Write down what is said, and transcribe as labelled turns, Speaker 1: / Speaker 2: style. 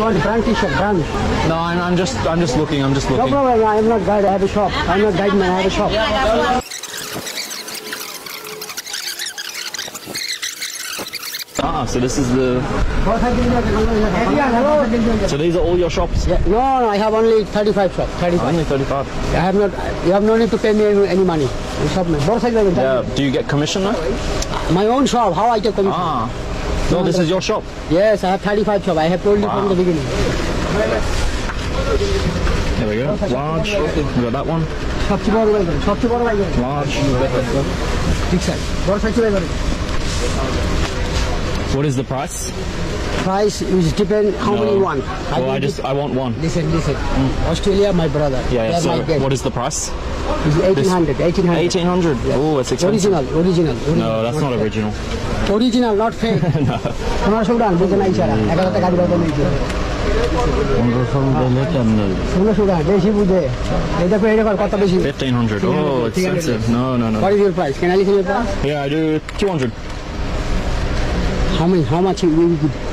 Speaker 1: want brand t-shirt, brand.
Speaker 2: No, I'm, I'm just I'm just looking, I'm just looking.
Speaker 1: No problem, I'm not guide, I have a shop. I'm not guide man, I have a shop.
Speaker 2: Ah, so this is the... So these are all your shops?
Speaker 1: Yeah. No, no, I have only 35 shops. 35.
Speaker 2: Only 35.
Speaker 1: I have not, you have no need to pay me any, any money.
Speaker 2: Yeah. Do you get commission now?
Speaker 1: My own shop, how I get commission?
Speaker 2: Ah. No, this is your shop.
Speaker 1: Yes, I have 35 shop. I have told you from the beginning.
Speaker 2: There we go. Large. We got that one.
Speaker 1: সবচেয়ে বড় bike সবচেয়ে বড় bike
Speaker 2: Large.
Speaker 1: ঠিক sir বড় cycle bike
Speaker 2: What is the price?
Speaker 1: Price is depend how many you want.
Speaker 2: Well, I
Speaker 1: will
Speaker 2: just I want one.
Speaker 1: give- listen, listen. Australia, my brother.
Speaker 2: Yeah. yeah
Speaker 1: They are
Speaker 2: so
Speaker 1: my guest.
Speaker 2: what is the price?
Speaker 1: It's 1800, 1800.
Speaker 2: 1800. Oh, it's expensive.
Speaker 1: Original, original, original.
Speaker 2: No, that's not original.
Speaker 1: Original, not fake. তোমার Sudan বুঝে নাই সারা এক হাজার টাকা দিবা তো নিয়েছে ষোলো সুদান বেশি বুঝে এই দেখো এই দেখো কত বেশি
Speaker 2: 1500. Oh, expensive. No, no, no.
Speaker 1: What is your price? Can I listen your price?
Speaker 2: Yeah, I do 200.
Speaker 1: How many? How much will give?